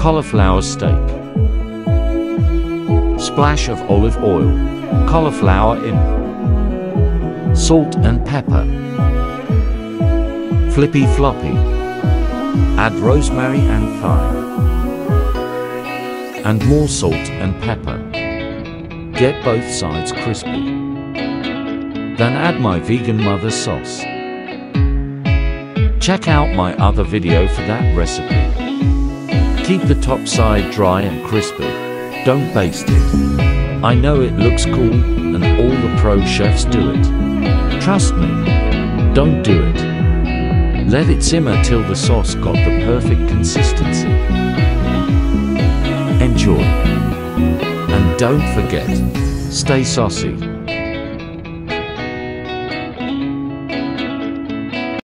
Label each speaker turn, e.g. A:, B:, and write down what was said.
A: cauliflower steak. Splash of olive oil, cauliflower in, salt and pepper. Flippy floppy. Add rosemary and thyme. And more salt and pepper. Get both sides crispy. Then add my vegan mother sauce. Check out my other video for that recipe. Keep the top side dry and crispy. Don't baste it. I know it looks cool and all the pro chefs do it. Trust me. Don't do it. Let it simmer till the sauce got the perfect consistency. Enjoy. And don't forget, stay saucy.